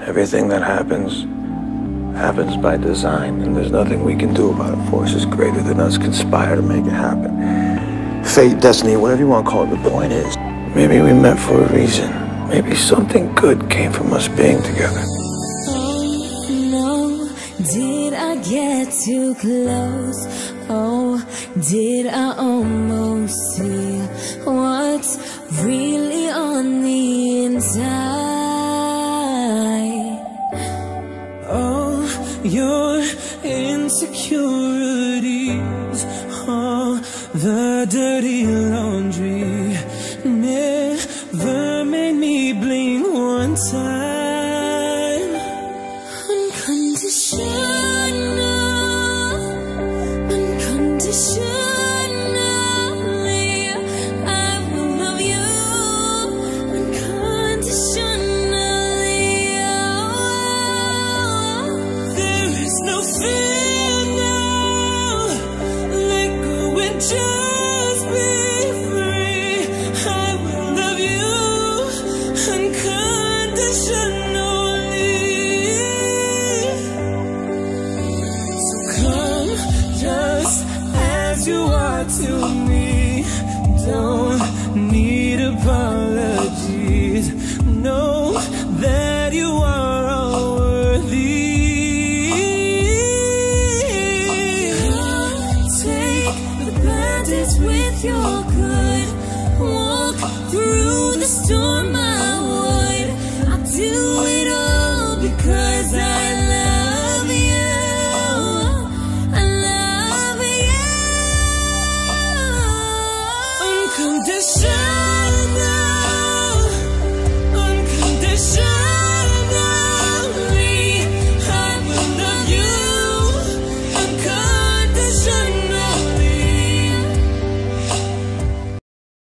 Everything that happens happens by design, and there's nothing we can do about it. Forces greater than us conspire to make it happen. Fate, destiny, whatever you want to call it, the point is, maybe we met for a reason. Maybe something good came from us being together. Oh no, did I get too close? Oh, did I almost see what's really on the inside? your insecurities all the dirty laundry. Never made me blink one time. Unconditional unconditional. you are to me Don't need apologies Know that you are worthy Come, take the with your good. Walk through the storm. 有的是。